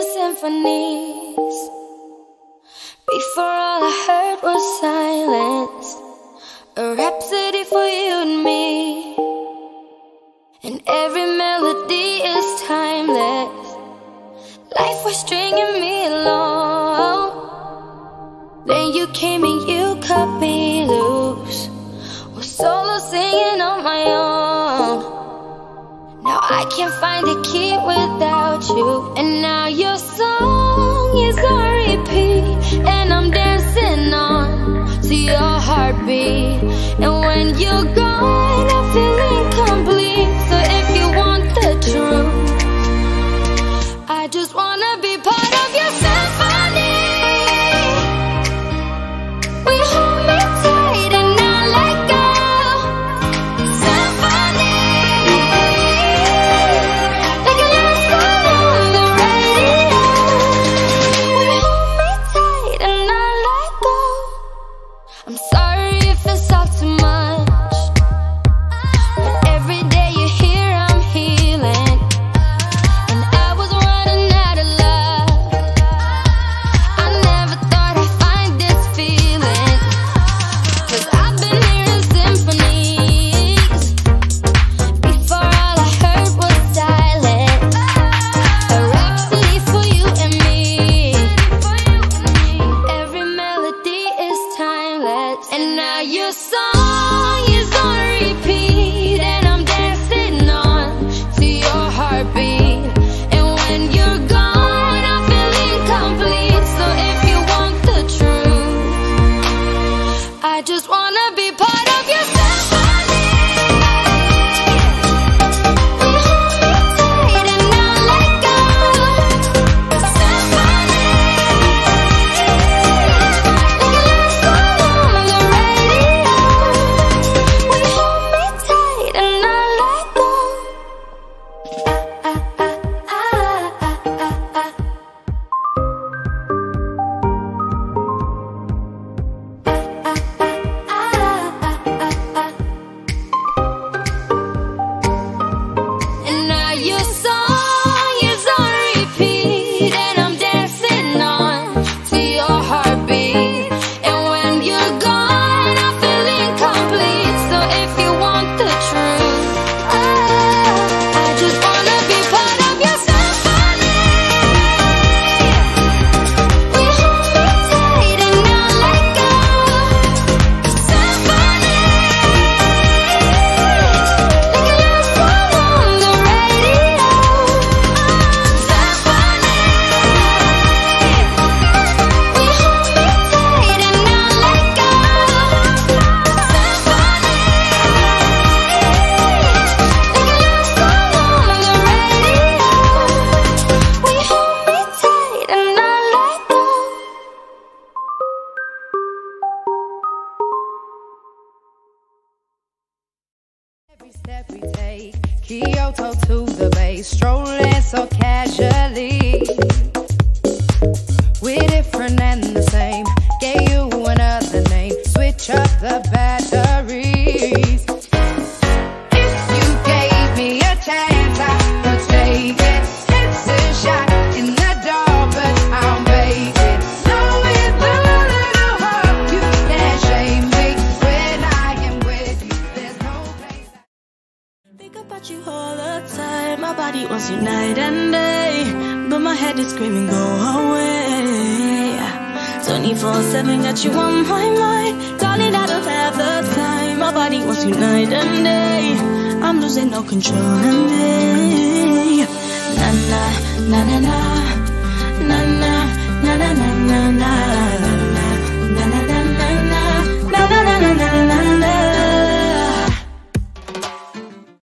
symphonies. Before all I heard was silence, a rhapsody for you and me. And every melody is timeless. Life was stringing me along. Then you came I can't find the key without you. And now your song is on repeat. And I'm dancing on to your heartbeat. And when you're gone, And now your song is on repeat. And I'm dancing on to your heartbeat. And when you're gone, I feel incomplete. So if you want the truth, I just wanna be part of your symphony. Kyoto to the bay, strolling so casually. We're different and the same. Gave you another name, switch up the batteries. Body wants you night and day. But my head is screaming, go away. 24 7 got you on my mind. Darling, I don't have the time. My body wants you night and day. I'm losing no control of me. Na na, na na na. Na na